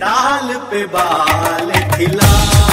डाल पे बाल खिला।